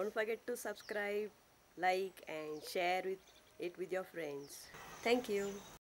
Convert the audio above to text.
Don't forget to subscribe, like and share with it with your friends. Thank you.